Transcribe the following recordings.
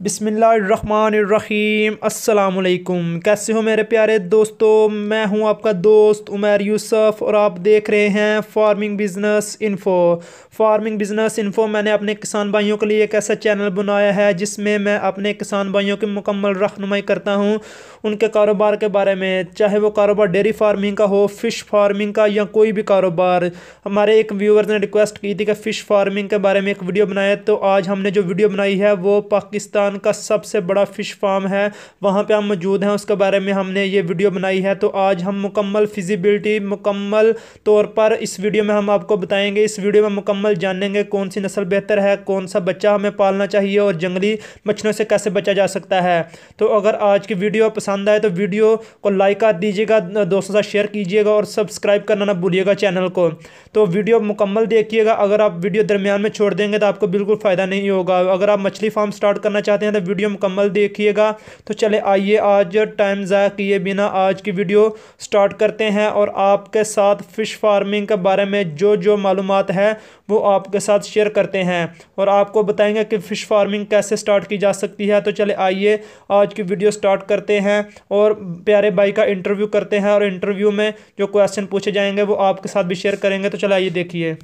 بسم اللہ الرحمن الرحیم۔ السلام علیکم۔ کیسے ہو میرے پیارے دوستو؟ میں ہوں آپ کا دوست عمیر یوسف اور آپ دیکھ رہے ہیں farming business info. Farming business info میں نے اپنے کسان بھائیوں کے لیے ایک ایسا چینل بنایا ہے جس میں میں اپنے کسان بھائیوں کی مکمل رہنمائی کرتا ہوں، ان کے کاروبار کے بارے میں، چاہے وہ کاروبار ڈیری فارمنگ کا ہو، فش فارمنگ کا یا کوئی بھی کاروبار۔ ہمارے ایک ویورز نے ریکویسٹ کی تھی کہ فش فارمنگ کے بارے میں ایک ویڈیو بنائے، تو آج ہم نے جو ویڈیو بنائی ہے وہ پاکستان پاکستان کا سب سے بڑا فش فارم ہے، وہاں پہ ہم موجود ہیں، اس کے بارے میں ہم نے یہ ویڈیو بنائی ہے۔ تو آج ہم مکمل فزیبلٹی مکمل طور پر اس ویڈیو میں ہم آپ کو بتائیں گے۔ اس ویڈیو میں مکمل جانیں گے کون سی نسل بہتر ہے، کون سا بچہ ہمیں پالنا چاہیے اور جنگلی مچھلیوں سے کیسے بچا جا سکتا ہے۔ تو اگر آج کی ویڈیو پسند آئے تو ویڈیو کو لائک آت دیجیے گا، دوستوں سے شیئر کیجیے گا اور سبسکرائب کرنا نہ بھولیے گا چینل کو۔ تو ویڈیو مکمل دیکھیے گا۔ اگر آپ ویڈیو درمیان میں چھوڑ دیں گے تو آپ کو بالکل فائدہ نہیں ہوگا۔ اگر آپ مچھلی فارم سٹارٹ کرنا چاہتے چاہتے ہیں تو ویڈیو مکمل دیکھئے گا۔ تو چلے آئیے آج ٹائم ضائع کیے بینا آج کی ویڈیو سٹارٹ کرتے ہیں اور آپ کے ساتھ فش فارمنگ کے بارے میں جو جو معلومات ہے وہ آپ کے ساتھ شیئر کرتے ہیں۔ اور آپ کو بتائیں گے کہ فش فارمنگ کیسے سٹارٹ کی جا سکتی ہے۔ تو چلے آئیے آج کی ویڈیو سٹارٹ کرتے ہیں اور پیارے بھائی کا انٹرویو کرتے ہیں اور انٹرویو میں جو کویشچن پوچھے جائیں گے وہ آپ کے ساتھ بھی شیئر کریں گے۔ تو چلے آئیے دیکھیے۔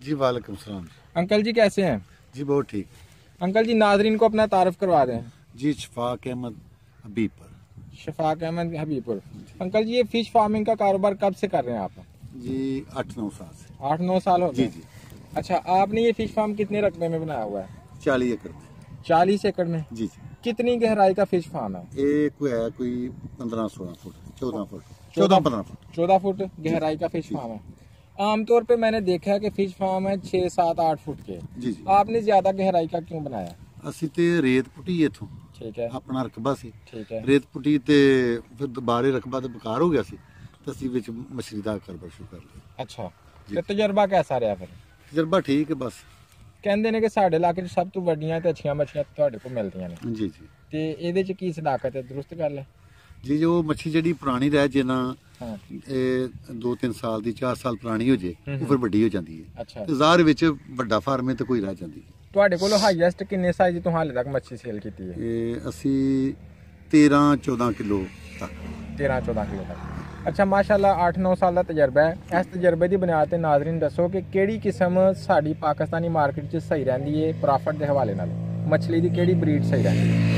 جی وعلیکم السلام۔ انکل جی کیسے ہیں؟ جی بہت ٹھیک۔ انکل جی ناظرین کو اپنا تعارف کروا دیں۔ جی شفاق احمد حبیب پر شفاق احمد حبیب پر انکل جی یہ فش فارمنگ کا کاروبار کب سے کر رہے ہیں آپ؟ جی اٹھ نو سال سے۔ آٹھ نو سال ہو جی جی۔ اچھا آپ نے یہ فش فارم کتنے رقبے میں بنایا ہوا ہے؟ چالیس ایکڑ میں۔ چالیس ایکڑ میں؟ جی جی۔ کتنی گہرائی کا فش فارم ہے؟ ایک ہے کوئی پندرہ سولہ فٹ چودہ فٹ۔ چودہ پندرہ فٹ۔ چودہ فٹ گہرائی کا فش فارم ہے۔ आमतौर पे मैंने देखा है कि फिश फार्म है छह सात आठ फुट के जी जी आपने ज्यादा गहराई का क्यों बनाया ਅਸੀਂ ਤੇ ਰੇਤ ਪੁੱਟੀ ਇੱਥੋਂ ठीक है ਆਪਣਾ ਰਕਬਾ ਸੀ ठीक है ਰੇਤ ਪੁੱਟੀ ਤੇ ਫਿਰ ਦੁਬਾਰੇ ਰਕਬਾ ਤੇ ਬਕਾਰ ਹੋ ਗਿਆ ਸੀ ਤੇ ਅਸੀਂ ਵਿੱਚ ਮਛਲੀ ਦਾ ਕਾਰੋਬਾਰ ਸ਼ੁਰੂ ਕਰ ਲਿਆ ਅੱਛਾ ਤੇ ਤਜਰਬਾ ਕੈਸਾ ਰਿਹਾ ਫਿਰ ਤਜਰਬਾ ਠੀਕ ਹੈ ਬਸ ਕਹਿੰਦੇ ਨੇ ਕਿ ਸਾਡੇ ਇਲਾਕੇ 'ਚ ਸਭ ਤੋਂ ਵੱਡੀਆਂ ਤੇ ਅੱਛੀਆਂ ਮੱਛੀਆਂ ਤੁਹਾਡੇ ਕੋਲ ਮਿਲਦੀਆਂ ਨੇ ਜੀ ਜੀ ਤੇ ਇਹਦੇ 'ਚ ਕੀ ਸਦਾਕਤ ਹੈ ਦਰੁਸਤ ਗੱਲ ਹੈ ਜੀ ਜੋ ਮੱਛੀ ਜਿਹੜੀ ਪੁਰਾਣੀ ਰਹਿ ਜੇ ਨਾ ਇਹ 2-3 ਸਾਲ ਦੀ 4 ਸਾਲ ਪੁਰਾਣੀ ਹੋ ਜੇ ਉਹ ਫਿਰ ਵੱਡੀ ਹੋ ਜਾਂਦੀ ਹੈ। ਤੇ ਜ਼ਾਹਰ ਵਿੱਚ ਵੱਡਾ ਫਾਰਮ ਹੈ ਤੇ ਕੋਈ ਰਹਿ ਜਾਂਦੀ ਤੁਹਾਡੇ ਕੋਲ ਹਾਈਐਸਟ ਕਿੰਨੇ ਸਾਈਜ਼ ਤੋਂ ਹਾਲੇ ਤੱਕ ਮੱਛੀ ਸੇਲ ਕੀਤੀ ਹੈ? ਇਹ ਅਸੀਂ 13-14 ਕਿਲੋ ਤੱਕ। 13 14 ਕਿਲੋ ਤੱਕ। ਅੱਛਾ ਮਾਸ਼ਾਅੱਲਾ 8-9 ਸਾਲ ਦਾ ਤਜਰਬਾ ਹੈ। ਇਸ ਤਜਰਬੇ ਦੀ ਬੁਨਿਆਦ ਤੇ ਨਾਜ਼ਰੀਨ ਦੱਸੋ ਕਿ ਕਿਹੜੀ ਕਿਸਮ ਸਾਡੀ ਪਾਕਿਸਤਾਨੀ ਮਾਰਕੀਟ 'ਚ ਸਹੀ ਰਹਿੰਦੀ ਹੈ ਪ੍ਰੋਫਿਟ ਦੇ ਹਵਾਲੇ ਨਾਲ? ਮੱਛਲੀ ਦੀ ਕਿਹੜੀ ਬਰੀਡ ਸਹੀ ਰਹਿੰਦੀ ਹੈ?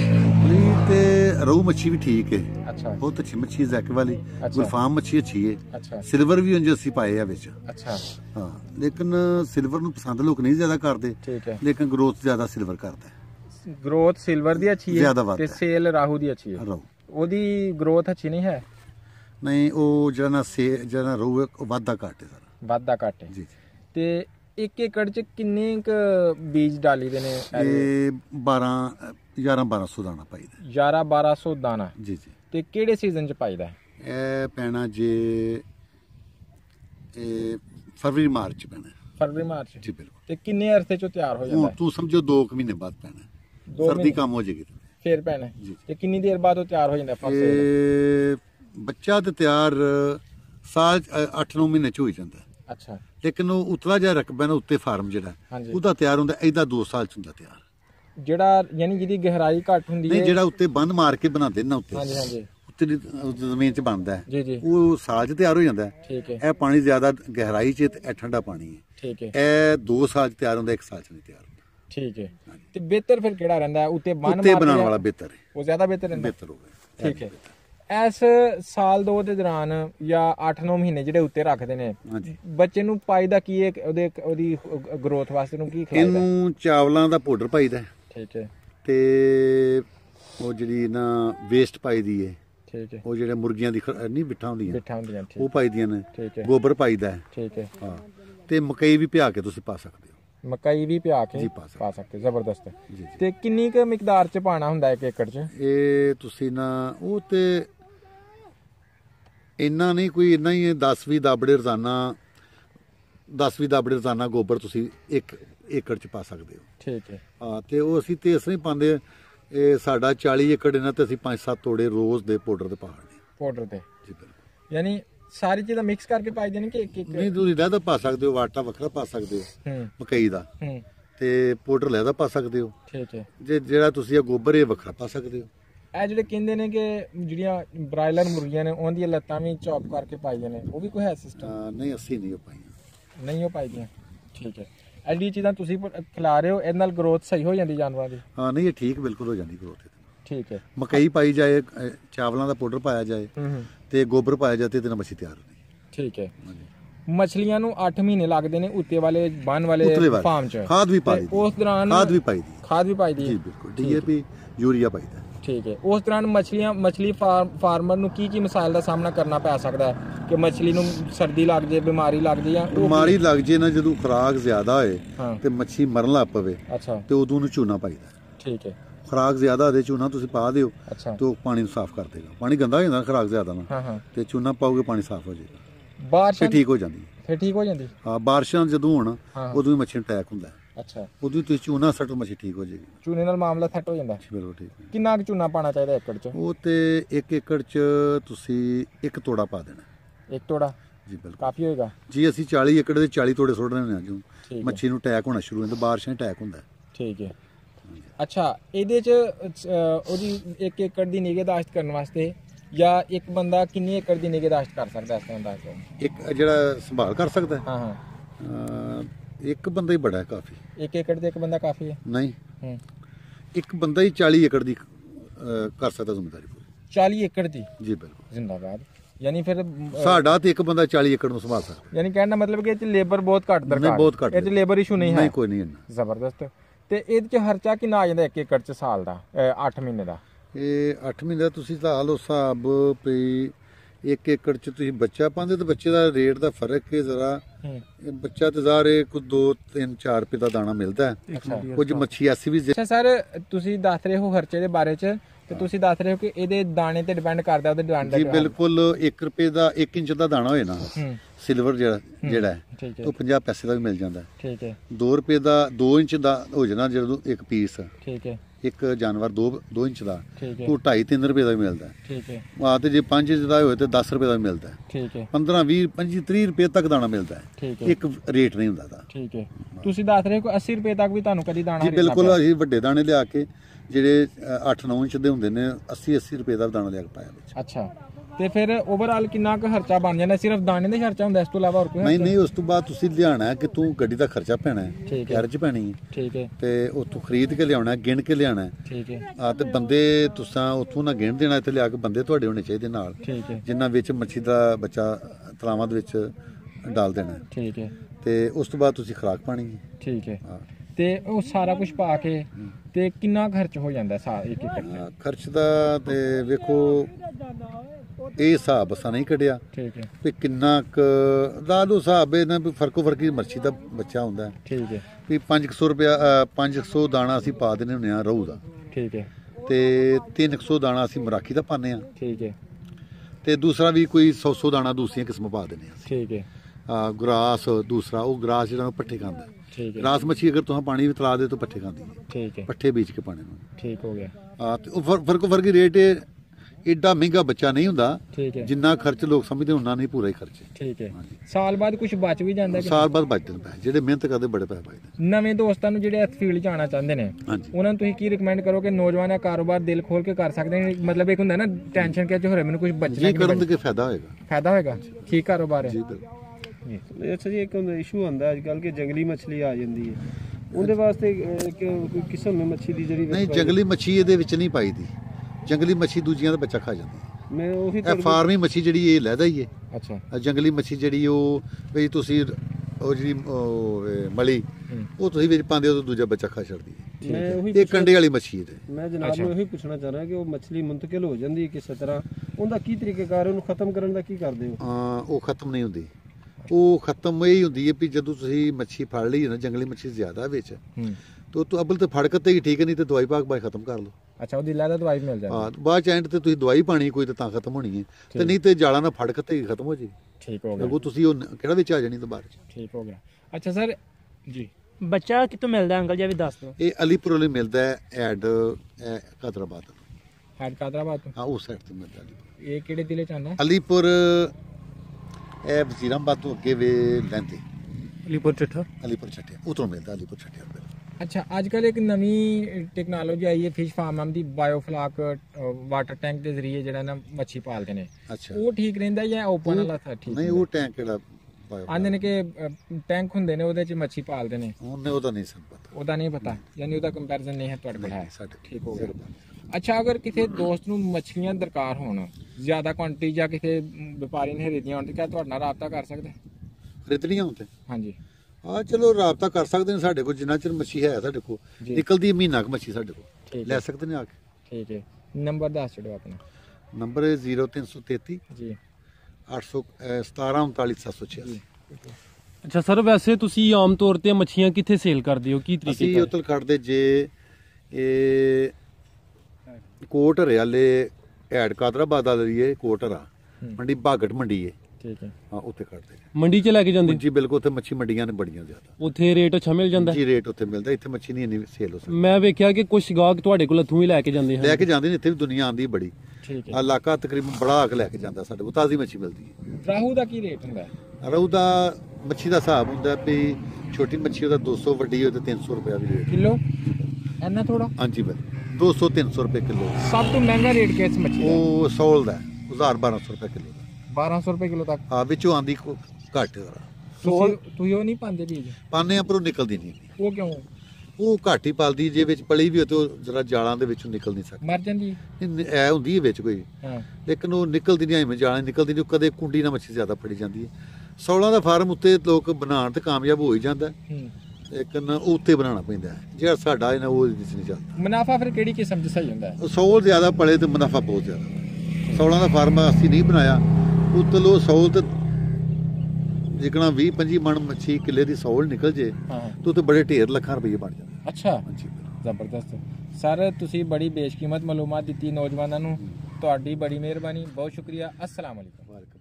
ਤੇ ਰੋਹ ਮੱਛੀ ਵੀ ਠੀਕ ਹੈ ਅੱਛਾ। ਬਹੁਤ ਅੱਛੀ ਮੱਛੀ ਹੈ ਜ਼ੈਕ ਵਾਲੀ। ਗੁਲਫਾਮ ਮੱਛੀ ਅੱਛੀ ਹੈ ਅੱਛਾ। ਸਿਲਵਰ ਵੀ ਉਂਝ ਅਸੀਂ ਪਾਏ ਆ ਵਿੱਚ। ਅੱਛਾ। ਹਾਂ ਲੇਕਿਨ ਸਿਲਵਰ ਨੂੰ ਪਸੰਦ ਲੋਕ ਨਹੀਂ ਜ਼ਿਆਦਾ ਕਰਦੇ। ਠੀਕ ਹੈ ਲੇਕਿਨ ਗਰੋਥ ਜ਼ਿਆਦਾ ਸਿਲਵਰ ਕਰਦਾ। ਹੈ ਗਰੋਥ ਸਿਲਵਰ ਦੀ ਅੱਛੀ ਹੈ ਤੇ। ਸੇਲ ਰਾਹੂ ਦੀ ਅੱਛੀ ਹੈ ਰੋਹ। ਉਹਦੀ ਗਰੋਥ ਅੱਛੀ ਨਹੀਂ ਹੈ? ਨਹੀਂ ਉਹ ਜਿਹੜਾ ਨਾ ਸੇ ਜਿਹੜਾ ਰੋਹ ਵਾਧਾ ਘੱਟ ਸਾਰਾ। ਵਾਧਾ ਘੱਟ ਜੀ। ਤੇ ਇੱਕ ਏਕੜ 'ਚ ਕਿੰਨੇ ਕ ਬੀਜ ਡਾਲੀ ਦੇ ਨੇ ਇਹ? 12 11 1200 ਦਾਣਾ ਪਾਈਦਾ 11 1200 ਦਾਣਾ। ਜੀ ਜੀ। ਤੇ ਕਿਹੜੇ ਸੀਜ਼ਨ 'ਚ ਪਾਈਦਾ? ਇਹ ਪੈਣਾ ਜੇ ਇਹ ਫਰਵਰੀ ਮਾਰਚ ਪੈਣਾ। ਫਰਵਰੀ ਮਾਰਚ। ਜੀ ਬਿਲਕੁਲ। ਤੇ ਕਿੰਨੇ ਅਰਸੇ 'ਚ ਤਿਆਰ ਹੋ ਜਾਂਦਾ ਤੂੰ ਸਮਝੋ 2 ਮਹੀਨੇ ਬਾਅਦ ਪੈਣਾ। ਸਰਦੀ ਕੰਮ ਹੋ ਜਾਏਗੀ ਫੇਰ ਪੈਣਾ। ਤੇ ਕਿੰਨੀ ਦੇਰ ਬਾਅਦ ਉਹ ਤਿਆਰ ਹੋ ਜਾਂਦਾ ਫਸਲ ਇਹ ਬੱਚਾ ਤੇ ਤਿਆਰ ਸਾਲ 8-9 ਮਹੀਨੇ ਚ ਹੀ ਜਾਂਦਾ। ਅੱਛਾ। ਲੇਕਿਨ ਉਹ ਉਤਲਾ ਜਿਹਾ ਰਕਬਾ ਨਾ ਉੱਤੇ ਫਾਰਮ ਜਿਹੜਾ ਹਾਂਜੀ। ਉਹਦਾ ਤਿਆਰ ਹੁੰਦਾ ਐਦਾ 2 ਸਾਲ ਚ ਹੁੰਦਾ ਤਿਆਰ। ਜਿਹੜਾ ਯਾਨੀ ਜਿਹਦੀ ਗਹਿਰਾਈ ਘੱਟ ਹੁੰਦੀ ਨਹੀਂ ਹੈ। ਜਿਹੜਾ ਉੱਤੇ ਬੰਦ ਮਾਰ ਕੇ ਬਣਾਉਂਦੇ ਨੇ ਨਾ ਉੱਤੇ। ਹਾਂਜੀ ਹਾਂਜੀ। ਉੱਤੇ ਦੀ- ਉਹ ਜ਼ਮੀਨ ਚ ਬਣਦਾ ਹੈ। ਜੀ ਜੀ। ਉਹ ਸਾਲ ਚ ਤਿਆਰ ਹੋ ਜਾਂਦਾ ਹੈ। ਠੀਕ ਹੈ। ਇਹ ਪਾਣੀ ਜ਼ਿਆਦਾ ਗਹਿਰਾਈ ਚ ਤੇ ਇਹ ਠੰਡਾ ਪਾਣੀ ਹੈ। ਠੀਕ ਹੈ। ਇਹ 2 ਸਾਲ ਚ ਤਿਆਰ ਹੁੰਦਾ 1 ਸਾਲ ਚ ਨਹੀਂ ਤਿਆਰ ਹੁੰਦਾ। ਠੀਕ ਹੈ। ਤੇ ਬਿਹਤਰ ਫਿਰ ਕਿਹੜਾ ਰਹਿੰਦਾ ਹੈ? ਉੱਤੇ ਬੰਨ ਉੱਤੇ ਬਣਾਉਣ ਕੇ ਵਾਲਾ ਬਿਹਤਰ ਹੈ। ਉਹ ਜ਼ਿਆਦਾ ਬਿਹਤਰ ਰਹਿੰਦਾ? ਬਿਹਤਰ ਹੋਵੇ ਠੀਕ ਹੈ। ਇਸ ਸਾਲ ਦੋ ਦੇ ਦੌਰਾਨ ਜਾਂ 8-9 ਮਹੀਨੇ ਜਿਹੜੇ ਉੱਤੇ ਰੱਖਦੇ ਨੇ ਬੱਚੇ ਨੂੰ ਪਾਈਦਾ ਕੀ ਹੈ ਉਹਦੇ ਉਹਦੀ ਗਰੋਥ ਵਾਸਤੇ ਨੂੰ ਕੀ ਖਿਲਾਈਦਾ ਇਹਨੂੰ ਚਾਵਲਾਂ ਦਾ ਪਾਊਡਰ ਪਾਈਦਾ ਠੀਕ ਹੈ। ਤੇ ਉਹ ਜਿਹੜੀ ਨਾ ਵੇਸਟ ਪਾਈਦੀ ਹੈ ਠੀਕ ਹੈ। ਉਹ ਜਿਹੜੇ ਮੁਰਗੀਆਂ ਦੀ ਨਹੀਂ ਬਿੱਠਾਂ ਹੁੰਦੀਆਂ। ਬਿਠਾ ਹੁੰਦੀਆਂ ਉਹ ਠੀਕ ਪਾਈਦੀਆਂ ਨੇ। ਠੀਕ ਹੈ। ਗੋਬਰ ਪਾਈਦਾ ਹੈ ਠੀਕ ਹੈ। ਹਾਂ। ਤੇ ਮਕਈ ਵੀ ਭਿਆ ਕੇ ਤੁਸੀਂ ਪਾ ਸਕਦੇ ਹੋ। ਮਕਈ ਵੀ ਪਿਆ ਕੇ ਪਾ ਸਕਦੇ। ਜ਼ਬਰਦਸਤ। ਤੇ ਕਿੰਨੀ ਕੁ ਮਿਕਦਾਰ ਚ ਪਾਣਾ ਹੁੰਦਾ ਇੱਕ ਏਕੜ ਚ? ਇਹ ਤੁਸੀਂ ਨਾ ਉਹ ਤੇ ਇੰਨਾ ਨਹੀਂ ਕੋਈ ਇੰਨਾ ਹੀ 10 20 ਦਾਬੜੇ ਰੋਜ਼ਾਨਾ 10 20 ਦਾਬੜੇ ਰੋਜ਼ਾਨਾ ਗੋਬਰ ਤੁਸੀਂ ਇੱਕ ਏਕੜ ਚ ਪਾ ਸਕਦੇ ਹੋ। ਠੀਕ ਹੈ। ਹਾਂ ਤੇ ਉਹ ਅਸੀਂ ਤੇ ਇਸ ਤਰ੍ਹਾਂ ਹੀ ਪਾਉਂਦੇ ਇਹ ਸਾਡਾ 40 ਏਕੜ ਇਹਨਾਂ ਤੇ ਅਸੀਂ 5-7 ਤੋੜੇ ਰੋਜ਼ ਦੇ ਪਾਊਡਰ ਦੇ ਪਾਉਣੇ ਪਾਊਡਰ ਤੇ? ਜੀ ਬਿਲਕੁਲ। ਯਾਨੀ ਸਾਰੀ ਚੀਜ਼ਾਂ ਮਿਕਸ ਕਰਕੇ ਪਾਈ ਦੇਣੀ ਕਿ ਇੱਕ ਇੱਕ? ਨਹੀਂ ਤੁਸੀਂ ਰਹਿਦਾ ਪਾ ਸਕਦੇ ਹੋ ਆਟਾ ਵੱਖਰਾ ਪਾ ਸਕਦੇ ਹੋ ਹੂੰ। ਮਕਈ ਦਾ। ਹੂੰ। ਤੇ ਪਾਊਡਰ ਲੈਦਾ ਪਾ ਸਕਦੇ ਹੋ। ਠੀਕ ਹੈ। ਜੇ ਜਿਹੜਾ ਤੁਸੀਂ ਇਹ ਗੋਬਰ ਇਹ ਵੱਖਰਾ ਪਾ ਸਕਦੇ ਹੋ। ਇਹ ਜਿਹੜੇ ਕਹਿੰਦੇ ਨੇ ਕਿ ਜਿਹੜੀਆਂ ਬ੍ਰਾਇਲਰ ਮੁਰਗੀਆਂ ਨੇ ਉਹਨਾਂ ਦੀਆਂ ਲੱਤਾਂ ਵੀ ਚੌਪ ਕਰਕੇ ਪਾਈਆਂ ਨੇ ਉਹ ਵੀ ਕੋਈ ਹੈ ਸਿਸਟਮ ਤਾਂ ਨਹੀਂ ਅਸੀਂ ਨਹੀਂ ਉਹ ਪਾਈਆਂ। ਨਹੀਂ ਉਹ ਪਾਈਆਂ ਠੀਕ ਹੈ। ਜਿਹੜੀ ਚੀਜ਼ਾਂ ਤੁਸੀਂ ਖਿਲਾ ਰਹੇ ਹੋ ਇਹਦੇ ਨਾਲ ਗਰੋਥ ਸਹੀ ਹੋ ਜਾਂਦੀ ਜਾਨਵਰਾਂ ਦੀ? ਹਾਂ ਨਹੀਂ ਇਹ ਠੀਕ ਬਿਲਕੁਲ ਹੋ ਜਾਂਦੀ ਗਰੋਥ ਠੀਕ ਹੈ। ਮਕਈ ਪਾਈ ਜਾਏ ਚਾਵਲਾਂ ਦਾ ਪਾਊਡਰ ਪਾਇਆ ਜਾਏ ਤੇ ਗੋਬਰ ਪਾਇਆ ਜਾਏ ਤੇ ਨਾਲ ਮੱਛੀ ਤਿਆਰ ਹੁੰਦੀ। ਠੀਕ ਹੈ। ਮਛਲੀਆਂ ਨੂੰ 8 ਮਹੀਨੇ ਲੱਗਦੇ ਨੇ ਉੱਤੇ ਵਾਲੇ ਬੰਨ ਵਾਲੇ। ਫਾਰਮ 'ਚ। ਖਾਦ ਵੀ ਪਾ ਤੇ ਦੀ ਉਸ ਦੌਰਾਨ ਖਾਦ ਵੀ ਪਾਈ ਦੀ ਖਾਦ ਵੀ ਪਾਈ ਦੀ ਜੀ ਬਿਲਕੁਲ। ਡੀਏਪੀ ਯੂਰੀਆ ਪਾਈਦਾ ਠੀਕ ਹੈ। ਉਸ ਦੌਰਾਨ ਮਛਲੀਆਂ ਮਛਲੀ ਫਾਰਮ ਫਾਰਮਰ ਨੂੰ ਕੀ ਕੀ ਮਸਾਇਲ ਦਾ ਸਾਹਮਣਾ ਕਰਨਾ ਪੈ ਸਕਦਾ ਹੈ? ਕਿ ਮਛਲੀ ਨੂੰ ਸਰਦੀ ਲੱਗ ਜੇ ਬਿਮਾਰੀ ਲੱਗ ਜੇ ਜਾਂ ਬਿਮਾਰੀ ਲੱਗ ਜੇ ਨਾ ਜਦੋਂ ਖੁਰਾਕ ਜ਼ਿਆਦਾ ਹੋਏ ਹਾਂ। ਤੇ ਮੱਛੀ ਮਰਨ ਲੱਗ ਪਵੇ ਅੱਛਾ। ਤੇ ਉਦੋਂ ਨੂੰ ਚੂਨਾ ਪਾਈਦਾ। ਠੀਕ ਹੈ। ਖੁਰਾਕ ਜ਼ਿਆਦਾ ਦੇ ਚੂਨਾ ਤੁਸੀਂ ਪਾ ਦਿਓ ਅੱਛਾ। ਤੇ ਉਹ ਪਾਣੀ ਨੂੰ ਸਾਫ਼ ਕਰ ਦੇਗਾ। ਪਾਣੀ ਗੰਦਾ ਹੋ ਜਾਂਦਾ ਖੁਰਾਕ ਜ਼ਿਆਦਾ ਨਾਲ ਹਾਂ ਹਾਂ। ਤੇ ਚੂਨਾ ਪਾਓਗੇ ਪਾਣੀ ਸਾਫ਼ ਹੋ ਜਾਏਗਾ। ਬਾਰਿਸ਼ਾਂ ਠੀਕ ਹੋ ਜਾਂਦੀ ਹੈ। ਫਿਰ ਠੀਕ ਹੋ ਜਾਂਦੀ। ਹਾਂ ਬਾਰਿਸ਼ਾਂ ਜਦੋਂ ਹੋਣ ਹਾਂ। ਉਦੋਂ ਵੀ ਮੱਛੀ ਨੂੰ ਅਟੈਕ ਹੁੰਦਾ ਹੈ। ਅੱਛਾ। ਹੀ ਤੁਸੀਂ ਚੂਨਾ ਸੱਟ ਮੱਛੀ ਠੀਕ ਹੋ ਜਾਏਗੀ। ਚੂਨੇ ਨਾਲ ਮਾਮਲਾ ਸੈੱਟ ਹੋ ਜਾਂਦਾ? ਬਿਲਕੁਲ ਠੀਕ। ਹੈ ਕਿੰਨਾ ਕੁ ਚੂਨਾ ਪਾਣਾ ਚਾਹੀਦਾ ਏਕੜ 'ਚ? ਉਹ ਤੇ 1 ਏਕੜ ਚ ਤੁਸੀਂ ਇੱਕ ਤੋੜਾ ਪਾ ਦੇਣਾ। ਇੱਕ ਤੋੜਾ? ਜੀ ਬਿਲਕੁਲ। ਕਾਫੀ ਹੋਏਗਾ। ਜੀ ਅਸੀਂ 40 ਏਕੜ ਦੇ 40 ਤੋੜੇ ਸੁੱਟ ਰਹੇ ਹਾਂ ਠੀਕ ਹੈ। ਮੱਛੀ ਨੂੰ ਅਟੈਕ ਹੋਣਾ ਸ਼ੁਰੂ ਹੁੰਦਾ ਬਾਰਿਸ਼ਾਂ ਅਟੈਕ ਹੁੰਦਾ। ਹੈ। ਠੀਕ ਹੈ। ਅੱਛਾ ਇਹਦੇ 'ਚ ਉਹਦੀ ਇੱਕ ਏਕੜ ਦੀ ਨਿਗਹਦਾਸ਼ਤ ਕਰਨ ਵਾਸਤੇ ਜਾਂ ਇੱਕ ਬੰਦਾ ਕਿੰਨੀ ਏਕੜ ਦੀ ਨਿਗਹਦਾਸ਼ਤ ਕਰ ਸਕਦਾ ਇਸ ਤਰ੍ਹਾਂ ਦਾ? ਇੱਕ ਜਿਹੜਾ ਸੰਭਾਲ ਕਰ ਸਕਦਾ। ਹੈ ਹਾਂ ਹਾਂ। ਅਹ ਇੱਕ ਬੰਦਾ ਹੀ ਬੜਾ ਹੈ ਕਾਫੀ। ਇੱਕ ਏਕੜ ਤੇ ਇੱਕ ਬੰਦਾ ਕਾਫੀ ਹੈ? ਨਹੀਂ। ਹੂੰ। ਇੱਕ ਬੰਦਾ ਹੀ 40 ਏਕੜ ਦੀ ਅਹ, ਕਰ ਸਕਦਾ ਜ਼ਿੰਮੇਵਾਰੀ ਪੂਰੀ। 40 ਏਕੜ ਦੀ? ਜੀ ਬਿਲਕੁਲ। ਜ਼ਿੰਦਾਬਾਦ। ਯਾਨੀ ਫਿਰ ਸਾਡਾ ਤੇ ਇੱਕ ਬੰਦਾ 40 ਏਕੜ ਨੂੰ ਸੰਭਾਲ ਸਕਦਾ। ਯਾਨੀ ਕਹਿਣ ਦਾ ਮਤਲਬ ਕਿ ਇਹ 'ਚ ਲੇਬਰ ਬਹੁਤ ਘੱਟ ਦਰਕਾਰ ਨਹੀਂ, ਬਹੁਤ ਘੱਟ ਇਹ 'ਚ ਲੇਬਰ ਇਸ਼ੂ ਨਹੀਂ ਹੈ। ਨਹੀਂ ਕੋਈ ਨਹੀਂ ਇੰਨਾ। ਜ਼ਬਰਦਸਤ। ਤੇ ਇਹਦੇ 'ਚ ਖਰਚਾ ਕਿੰਨਾ ਆ ਜਾਂਦਾ ਇੱਕ ਏਕੜ 'ਚ ਸਾਲ ਦਾ 8 ਮਹੀਨੇ ਦਾ? ਇਹ 8 ਮਹੀਨੇ ਦਾ ਤੁਸੀਂ ਤਾਂ ਹਾਲੋ ਹਿਸਾਬ ਪਈ ਇੱਕ ਏਕੜ ਚ ਤੁਸੀਂ ਬੱਚਾ ਪਾਉਂਦੇ ਤੇ ਬੱਚੇ ਦਾ ਰੇਟ ਦਾ ਫ਼ਰਕ ਹੈ ਜ਼ਰਾ। ਬੱਚਾ ਤੇ ਜ਼ਾਰੇ ਕੋ 2 3 4 ਰੁਪਏ ਦਾ ਦਾਣਾ ਮਿਲਦਾ ਹੈ। ਕੁਝ ਮੱਛੀ ਐਸੀ ਵੀ ਅੱਛਾ ਸਰ ਤੁਸੀਂ ਦੱਸ ਰਹੇ ਹੋ ਖਰਚੇ ਦੇ ਬਾਰੇ 'ਚ ਤੇ ਤੁਸੀਂ ਦੱਸ ਰਹੇ ਹੋ ਕਿ ਇਹਦੇ ਦਾਣੇ ਤੇ ਡਿਪੈਂਡ ਕਰਦਾ ਉਹਦੇ ਡਿਮਾਂਡ ਜੀ ਬਿਲਕੁਲ 1 ਰੁਪਏ ਦਾ 1 ਇੰਚ ਦਾ ਦਾਣਾ ਹੋਏ ਨਾ ਸਿਲਵਰ ਜਿਹੜਾ ਜਿਹੜਾ ਹੈ ਉਹ 50 ਪੈਸੇ ਦਾ ਵੀ ਮਿਲ ਜਾਂਦਾ ਹੈ। ਠੀਕ ਹੈ। 2 ਰੁਪਏ ਦਾ 2 ਇੰਚ ਦਾ ਹੋ ਜਾਣਾ ਜਦੋਂ ਇੱਕ ਪੀਸ ਠੀਕ ਹੈ। ਇੱਕ ਜਾਨਵਰ 2 2 ਇੰਚ ਦਾ ਉਹ 2.5 3 ਰੁਪਏ ਦਾ ਵੀ ਮਿਲਦਾ। ਠੀਕ ਹੈ। ਆ ਤੇ ਜੇ 5 ਇੰਚ ਦਾ ਹੋਏ ਤੇ 10 ਰੁਪਏ ਦਾ ਮਿਲਦਾ। ਠੀਕ ਹੈ। 15 20 25 30 ਰੁਪਏ ਤੱਕ ਦਾਣਾ ਮਿਲਦਾ। ਹੈ। ਇੱਕ ਰੇਟ ਨਹੀਂ ਹੁੰਦਾ ਦਾ ਠੀਕ ਹੈ। ਤੁਸੀਂ ਦੱਸ ਰਹੇ ਕਿ 80 ਰੁਪਏ ਤੱਕ ਵੀ ਤੁਹਾਨੂੰ ਕਦੀ ਦਾਣਾ ਜੀ ਬਿਲਕੁਲ। ਅਸੀਂ ਵੱਡੇ ਦਾਣੇ ਲਿਆ ਕੇ ਜਿਹੜੇ 8-9 ਇੰਚ ਦੇ ਹੁੰਦੇ ਨੇ 80-80 ਰੁਪਏ ਦਾ ਦਾਣਾ ਲਿਆ ਕੇ ਪਾਇਆ ਵਿੱਚ। ਅੱਛਾ। ਤੇ ਫਿਰ ਓਵਰਆਲ ਕਿੰਨਾ ਕੁ ਖਰਚਾ ਬਣ ਜਾਂਦਾ? ਸਿਰਫ ਦਾਣੇ ਦਾ ਖਰਚਾ ਹੁੰਦਾ ਇਸ ਤੋਂ ਇਲਾਵਾ ਹੋਰ ਕੋਈ ਨਹੀਂ? ਨਹੀਂ ਉਸ ਤੋਂ ਬਾਅਦ ਤੁਸੀਂ ਲਿਆਣਾ ਕਿ ਤੂੰ ਗੱਡੀ ਦਾ ਖਰਚਾ ਪੈਣਾ ਹੈ ਖਰਚ ਪੈਣੀ ਹੈ। ਠੀਕ ਹੈ। ਤੇ ਉੱਥੋਂ ਖਰੀਦ ਕੇ ਲਿਆਉਣਾ ਗਿਣ ਕੇ ਲਿਆਉਣਾ ਹੈ। ਠੀਕ ਹੈ। ਆ ਤੇ ਬੰਦੇ ਤੁਸੀਂ ਉੱਥੋਂ ਨਾ ਗਿਣ ਦੇਣਾ ਇੱਥੇ ਲਿਆ ਕੇ ਬੰਦੇ ਤੁਹਾਡੇ ਹੋਣੇ ਚਾਹੀਦੇ ਨਾਲ। ਠੀਕ ਹੈ। ਜਿਨ੍ਹਾਂ ਵਿੱਚ ਮੱਛੀ ਦਾ ਬੱਚਾ ਤਲਾਵਾਂ ਦੇ ਵਿੱਚ ਡਾਲ ਦੇਣਾ। ਠੀਕ ਹੈ। ਤੇ ਉਸ ਤੋਂ ਬਾਅਦ ਤੁਸੀਂ ਖੁਰਾਕ ਪਾਣੀ ਹੈ ਠੀਕ ਹੈ। ਹਾਂ। ਤੇ ਉਹ ਸਾਰਾ ਕੁਝ ਪਾ ਕੇ ਤੇ ਕਿੰਨਾ ਖਰਚ ਹੋ ਜਾਂਦਾ ਸਾ ਇੱਕ ਹਾਂ, ਖਰਚ ਦਾ ਤੇ ਵੇਖੋ ਇਹ ਹਿਸਾਬ ਅਸਾਂ ਨਹੀਂ ਕੱਢਿਆ। ਠੀਕ ਹੈ। ਵੀ ਕਿੰਨਾ ਕੁ ਦਾ ਦੋ ਹਿਸਾਬ ਇਹਨਾਂ ਵੀ ਫਰਕੋ ਫਰਕੀ ਮੱਛੀ ਦਾ ਬੱਚਾ ਹੁੰਦਾ। ਠੀਕ ਹੈ। ਵੀ 500 ਰੁਪਿਆ ਅ, 500 ਦਾਣਾ ਅਸੀਂ ਪਾ ਦਿੰਦੇ ਹੁੰਦੇ ਆ ਰਹੂ ਦਾ। ਠੀਕ ਹੈ। ਤੇ 300 ਦਾਣਾ ਅਸੀਂ ਮਰਾਖੀ ਦਾ ਪਾਉਂਦੇ ਆ ਠੀਕ ਹੈ। ਤੇ ਦੂਸਰਾ ਵੀ ਕੋਈ 100 100 ਦਾਣਾ ਦੂਸਰੀਆਂ ਕਿਸਮਾਂ ਪਾ ਦਿੰਦੇ ਆ ਠੀਕ ਹੈ। ਆ ਗਰਾਸ ਦੂਸਰਾ ਉਹ ਗਰਾਸ ਜਿਹੜਾ ਪੱਠੇ ਖਾਂਦਾ। ਠੀਕ ਹੈ। ਗਰਾਸ ਮੱਛੀ ਅਗਰ ਤੁਸੀਂ ਪਾਣੀ ਵੀ ਤਲਾ ਦੇ ਤਾਂ ਪੱਠੇ ਖਾਂਦੀ ਹੈ। ਠੀਕ ਹੈ। ਪੱਠੇ ਬੀਜ ਕੇ ਪਾਣੇ ਨੂੰ। ਠੀਕ ਹੋ ਗਿਆ। ਆ ਤੇ ਉਹ ਫਰ- ਫਰਕੋ ਫਰਕੀ ਰੇਟ ਏਡਾ ਮਹਿੰਗਾ ਬੱਚਾ ਨਹੀਂ ਹੁੰਦਾ ਠੀਕ ਹੈ। ਜਿੰਨਾ ਖਰਚ ਲੋਕ ਸਮਝਦੇ ਉਹਨਾਂ ਨਹੀਂ ਪੂਰਾ ਹੀ ਖਰਚ। ਹੈ। ਠੀਕ ਹੈ। ਹਾਂਜੀ। ਸਾਲ ਬਾਅਦ ਕੁਝ ਬਚ ਵੀ ਜਾਂਦਾ ਕਿ ਸਾਲ ਬਾਅਦ ਬਚਦੇ ਨੇ ਪੈਸੇ ਜਿਹੜੇ ਮਿਹਨਤ ਕਰਦੇ ਬੜੇ ਪੈਸੇ ਬਚਦੇ ਨੇ। ਨਵੇਂ ਦੋਸਤਾਂ ਨੂੰ ਜਿਹੜੇ ਇਸ ਫੀਲਡ 'ਚ ਆਉਣਾ ਚਾਹੁੰਦੇ ਨੇ ਹਾਂਜੀ। ਉਹਨਾਂ ਨੂੰ ਤੁਸੀਂ ਕੀ ਰਿਕਮੈਂਡ ਕਰੋ ਕਿ ਨੌਜਵਾਨ ਇਹ ਕਾਰੋਬਾਰ ਦਿਲ ਖੋਲ ਕੇ ਕਰ ਸਕਦੇ ਨੇ? ਮਤਲਬ ਇੱਕ ਹੁੰਦਾ ਨਾ ਟੈਨਸ਼ਨ ਕਿ ਰਿਹਾ ਮੈਨੂੰ ਕੁਝ ਬਚਣਾ ਜੀ ਕਿ ਕਰਨ ਦੇ ਕੀ ਫਾਇਦਾ ਹੋਏਗਾ। ਫਾਇਦਾ ਹੋਏਗਾ? ਠੀਕ ਕਾਰੋਬਾਰ ਹੈ। ਜੀ ਬਿਲਕੁਲ। ਅੱਛਾ ਜੀ ਇੱਕ ਹੁੰਦਾ ਇਸ਼ੂ ਹੁੰਦਾ ਅੱਜ ਕੱਲ ਕਿ ਜੰਗਲੀ ਮੱਛਲੀ ਆ ਜਾਂਦੀ ਹੈ। ਉਹਦੇ ਵਾਸਤੇ ਅਹ, ਕੋਈ ਕਿਸਮ ਹੈ ਮੱਛੀ ਦੀ ਜਿਹੜੀ ਨਹੀਂ ਜੰਗਲੀ ਮੱਛੀ ਇਹਦੇ ਵਿੱਚ ਨਹੀਂ ਪਾਈਦੀ। ਜੰਗਲੀ ਮੱਛੀ ਦੂਜੀਆਂ ਦਾ ਬੱਚਾ ਖਾ ਜਾਂਦੀ ਹੈ। ਮੈਂ ਉਹੀ ਇਹ ਫਾਰਮੀ ਮੱਛੀ ਜਿਹੜੀ ਇਹ ਲੈਦਾ ਹੀ ਹੈ ਅੱਛਾ। ਜੰਗਲੀ ਮੱਛੀ ਜਿਹੜੀ ਉਹ ਵੀ ਤੁਸੀਂ ਉਹ ਜਿਹੜੀ ਉਹ, ਇਹ, ਮਲੀ ਹੂੰ। ਉਹ ਤੁਸੀਂ ਵਿੱਚ ਪਾਉਂਦੇ ਹੋ ਤਾਂ ਦੂਜਾ ਬੱਚਾ ਖਾ ਛੱਡਦੀ ਹੈ। ਮੈਂ ਉਹੀ ਇਹ ਕੰਡੇ ਵਾਲੀ ਮੱਛੀ ਹੈ ਤੇ। ਮੈਂ ਜਨਾਬ ਨੂੰ ਇਹੀ ਪੁੱਛਣਾ ਚਾਹ ਰਿਹਾ ਕਿ ਉਹ ਮੱਛਲੀ ਮੁੰਤਕਿਲ ਹੋ ਜਾਂਦੀ ਹੈ ਕਿਸੇ ਤਰ੍ਹਾਂ। ਉਹਦਾ ਕੀ ਤਰੀਕੇਕਾਰ ਉਹਨੂੰ ਖਤਮ ਕਰਨ ਦਾ ਕੀ ਕਰਦੇ ਹੋ? ਆ, ਉਹ ਖਤਮ ਨਹੀਂ ਹੁੰਦੀ। ਉਹ ਖਤਮ ਇਹ ਹੀ ਹੁੰਦੀ ਹੈ ਵੀ ਜਦੋਂ ਤੁਸੀਂ ਮੱਛੀ ਫੜ ਲਈ ਹੈ ਨਾ ਜੰਗਲੀ ਮੱਛੀ ਜ਼ਿਆਦਾ ਵਿੱਚ ਹੂੰ। ਤੋ ਤੂੰ ਅਬਲ ਤੇ ਫੜ ਕੇ ਹੀ ਠੀਕ ਨਹੀਂ ਤੇ ਦਵਾਈ ਪਾ ਕੇ ਬਾਅਦ 'ਚ ਖਤਮ ਕਰ ਲਓ। ਅੱਛਾ ਉਹਦੀ ਲੈਦਾ ਦਵਾਈ ਮਿਲ ਜਾਂਦੀ। ਹਾਂ ਬਾਅਦ ਚ ਐਂਡ ਤੇ ਤੁਸੀਂ ਦਵਾਈ ਪਾਣੀ ਕੋਈ ਤਾਂ ਤਾਂ ਖਤਮ ਹੋਣੀ ਹੈ। ਤੇ ਨਹੀਂ ਤੇ ਜਾਲਾਂ ਨਾਲ ਫੜ ਕੇ ਹੀ ਖਤਮ ਹੋ ਜੀ। ਠੀਕ ਹੋ ਗਿਆ। ਅਗੋ ਤੁਸੀਂ ਉਹ ਕਿਹੜਾ ਵਿੱਚ ਆ ਜਾਣੀ ਤੋਂ ਬਾਅਦ ਚ? ਠੀਕ ਹੋ ਗਿਆ। ਅੱਛਾ ਸਰ ਜੀ। ਬੱਚਾ ਕਿਤੋਂ ਮਿਲਦਾ ਅੰਕਲ ਜੀ ਵੀ ਦੱਸ ਦਿਓ। ਇਹ ਅਲੀਪੁਰ ਵਾਲੇ ਮਿਲਦਾ ਹੈ ਐਡ ਕਾਦਰਾਬਾਦ ਹੈਡ ਕਾਦਰਾਬਾਦ ਤੋਂ? ਹਾਂ ਉਸ ਸਾਈਡ ਤੇ ਮਿਲਦਾ ਇਹ ਕਿਹੜੇ ਜ਼ਿਲ੍ਹੇ ਚ ਆਉਂਦਾ ਅਲੀਪੁਰ ਇਹ ਵਜ਼ੀਰਾਬਾਦ ਤੋਂ ਅੱਗੇ ਵੇ ਲੈਂਦੇ। ਅਲੀਪੁਰ ਚਿੱਠਾ ਅਲੀਪੁਰ ਛੱਟਿਆ ਉਤੋਂ ਮਿਲਦਾ ਅਲੀਪੁਰ ਛੱਟਿਆ ਅੱਛਾ ਅੱਜ ਕੱਲ ਇੱਕ ਨਵੀਂ ਟੈਕਨੋਲੋਜੀ ਆਈ ਹੈ ਫਿਸ਼ ਫਾਰਮ ਦੀ ਬਾਇਓਫਲਾਕ ਵਾਟਰ ਟੈਂਕ ਦੇ ਜ਼ਰੀਏ ਜਿਹੜਾ ਨਾ ਮੱਛੀ ਪਾਲਦੇ ਨੇ। ਉਹ ਠੀਕ ਰਹਿੰਦਾ ਜਾਂ ਓਪਨ ਵਾਲਾ ਠੀਕ ਨਹੀਂ ਉਹ ਟੈਂਕ ਕਿਹੜਾ ਆਂਦੇ ਨੇ ਕਿ ਟੈਂਕ ਹੁੰਦੇ ਨੇ ਉਹਦੇ 'ਚ ਮੱਛੀ ਪਾਲਦੇ ਨੇ। ਉਹਨੇ ਉਹਦਾ ਨਹੀਂ ਸਾਨੂੰ ਪਤਾ। ਉਹਦਾ ਨਹੀਂ ਪਤਾ। ਯਾਨੀ ਉਹਦਾ ਕੰਪੈਰੀਜ਼ਨ ਨਹੀਂ ਹੈ ਤੁਹਾਡੇ ਕੋਲ ਹੈ। ਠੀਕ ਹੋ ਗਿਆ। ਅੱਛਾ ਅਗਰ ਕਿਸੇ ਦੋਸਤ ਨੂੰ ਮੱਛੀਆਂ ਦਰਕਾਰ ਹੋਣ ਜ਼ਿਆਦਾ ਕੁਆਂਟੀਟੀ ਜਾਂ ਕਿਸੇ ਵਪਾਰੀ ਨੇ ਖਰੀਦੀਆਂ ਹੋਣ ਤੇ ਕਿਆ ਤੁਹਾਡੇ ਨਾਲ ਰਾਬਤਾ ਕਰ ਸਕਦੇ? ਖਰੀਦਣੀਆਂ ਹੁੰਦੇ ਹਾਂਜੀ। ਆ ਚਲੋ ਰਾਬਤਾ ਕਰ ਸਕਦੇ ਨੇ ਸਾਡੇ ਕੋਲ ਜਿੰਨਾ ਚਿਰ ਮੱਛੀ ਹੈ ਸਾਡੇ ਕੋਲ। ਜੀ। ਨਿਕਲਦੀ ਹੈ ਮਹੀਨਾ ਕੁ ਮੱਛੀ ਸਾਡੇ ਕੋਲ। ਠੀਕ ਲੈ ਹੈ ਸਕਦੇ ਨੇ ਆ ਕੇ। ਠੀਕ ਹੈ। ਨੰਬਰ ਦੱਸ ਛੜੋ ਆਪਣਾ। ਨੰਬਰ ਹੈ 0333 ਜੀ। 800 1794706 ਅੱਛਾ ਸਰ ਵੈਸੇ ਤੁਸੀਂ ਆਮ ਤੌਰ ਤੇ ਮੱਛੀਆਂ ਕਿੱਥੇ ਸੇਲ ਕਰਦੇ ਹੋ? ਕੀ ਤਰੀਕੇ ਅਸੀਂ ਨਾਲ ਉਤਲ ਖੜਦੇ ਜੇ ਇਹ ਕੋਟ ਹਰਿਆਲੇ ਐਡ ਕਾਦਰਾਬਾਦ ਵਾਲੀ ਹੈ ਕੋਟ ਹਰਾ। ਮੰਡੀ ਬਾਗਟ ਮੰਡੀ ਹੈ ਠੀਕ ਹੈ ਹਾਂ ਉੱਥੇ ਖੜਦੇ ਨੇ। ਮੰਡੀ 'ਚ ਲੈ ਕੇ ਜਾਂਦੇ? ਜੀ ਬਿਲਕੁਲ ਉੱਥੇ ਮੱਛੀ ਮੰਡੀਆਂ ਨੇ ਬੜੀਆਂ ਜ਼ਿਆਦਾ। ਉੱਥੇ ਰੇਟ ਅੱਛਾ ਮਿਲ ਜਾਂਦਾ? ਜੀ ਰੇਟ ਉੱਥੇ ਮਿਲਦਾ ਇੱਥੇ ਮੱਛੀ ਨਹੀਂ ਇੰਨੀ ਸੇਲ ਹੋ ਸਕਦੀ। ਮੈਂ ਵੇਖਿਆ ਕਿ ਕੁਝ ਗਾਹਕ ਤੁਹਾਡੇ ਕੋਲ ਇੱਥੋਂ ਹੀ ਲੈ ਕੇ ਜਾਂਦੇ ਲੈ ਹਨ। ਕੇ ਜਾਂਦੇ ਨੇ ਇੱਥੇ ਵੀ ਦੁਨੀਆ ਆਂਦੀ ਬੜੀ। ਠੀਕ ਆ ਇਲਾਕਾ ਤਕਰੀਬਨ ਬੜਾ ਆ ਕੇ ਲੈ ਕੇ ਜਾਂਦਾ ਸਾਡੇ ਕੋਲ ਤਾਜ਼ੀ ਮੱਛੀ ਮਿਲਦੀ ਹੈ। ਰਾਹੂ ਦਾ ਕੀ ਰੇਟ ਹੁੰਦਾ? ਹੈ ਦਾ ਮੱਛੀ ਦਾ ਹਿਸਾਬ ਹੁੰਦਾ ਵੀ ਛੋਟੀ ਮੱਛੀ ਉਹਦਾ 200 ਵੱਡੀ ਤੇ 300 ਰੁਪਏ ਵੀ ਰੇਟ। ਕਿਲੋ? ਇੰਨਾ ਥੋੜਾ ਹਾਂਜੀ ਬਈ 200 300 ਰੁਪਏ ਕਿਲੋ। ਸਭ ਤੋਂ ਮਹਿੰਗਾ ਰੇਟ ਕਿਸ ਮੱਛੀ ਦਾ? ਉਹ ਸੌਲ ਦਾ 1000 1200 ਰੁਪਏ ਕਿਲੋ 1200 ਰੁਪਏ ਕਿਲੋ ਤੱਕ। ਆ ਵਿੱਚੋਂ ਆਂਦੀ ਕੋ- ਘੱਟ ਤੁਸੀਂ ਤੁਸੀਂ ਉਹ ਨਹੀਂ ਪਾਉਂਦੇ ਬੀਜ? ਪਾਣੇ ਪਰ ਨਿਕਲਦੀ ਨਹੀਂ ਉਹ ਕਿਉਂ? ਉਹ ਘੱਟ ਹੀ ਪਲਦੀ ਜੇ ਵਿੱਚ ਪਲੀ ਵੀ ਹੋਏ ਤੇ ਉਹ ਜਰਾ ਜਾਲਾਂ ਦੇ ਵਿੱਚੋਂ ਨਿਕਲ ਨਹੀਂ ਸਕਦੀ। ਮਰ ਜਾਂਦੀ? ਐ ਹੁੰਦੀ ਹੈ ਵਿੱਚ ਕੋਈ। ਹਾਂ। ਲੇਕਿਨ ਉਹ ਨਿਕਲਦੀ ਨਹੀਂ ਐਵੇਂ ਜਾਲਾਂ ਨਿਕਲਦੀ ਨਹੀਂ ਉਹ ਕਦੇ ਕੁੰਡੀ ਨਾਲ ਮੱਛੀ ਜ਼ਿਆਦਾ ਫੜੀ ਜਾਂਦੀ ਹੈ। ਸੌਲਾਂ ਦਾ ਫਾਰਮ ਉੱਤੇ ਲੋਕ ਬਣਾਉਣ ਤੇ ਕਾਮਯਾਬ ਹੋ ਹੀ ਜਾਂਦਾ। ਹੂੰ। ਲੇਕਿਨ ਉਹ ਉੱਤੇ ਬਣਾਉਣਾ ਪੈਂਦਾ ਹੈ। ਜਿਹੜਾ ਸਾਡਾ ਇਹਨਾਂ ਉਹ ਵਿੱਚ ਨਹੀਂ ਚੱਲਦਾ। ਮੁਨਾਫਾ ਫਿਰ ਕਿਹੜੀ ਕਿਸਮ 'ਚ ਸਹੀ ਹੁੰਦਾ ਹੈ? ਸੌਲ ਜ਼ਿਆਦਾ ਪਲੇ ਤੇ ਮੁਨਾਫਾ ਬਹੁਤ ਜ਼ਿਆਦਾ। ਸੌਲਾਂ ਦਾ ਫਾਰਮ ਅਸੀਂ ਨਹੀਂ ਬਣਾਇਆ। ਉਤਲੋ ਸੌਲ ਤੇ ਜਿਕਣਾ 20 25 ਮਣ ਮੱਛੀ ਕਿੱਲੇ ਦੀ ਸੌਲ ਨਿਕਲ ਜੇ ਤੋ ਤੇ ਬੜੇ ਢੇਰ ਲੱਖਾਂ ਰੁਪਏ ਬਣ ਜਾਂਦੇ। ਅੱਛਾ। ਜ਼ਬਰਦਸਤ। ਸਰ ਤੁਸੀਂ ਬੜੀ ਬੇਸ਼ਕੀਮਤ ਮਾਲੂਮਾਤ ਦਿੱਤੀ ਨੌਜਵਾਨਾਂ ਨੂੰ। ਤੁਹਾਡੀ ਬੜੀ ਮਿਹਰਬਾਨੀ। ਬਹੁਤ ਸ਼ੁਕਰੀਆ। ਅਸਲਾਮ ਅਲੈਕੁਮ।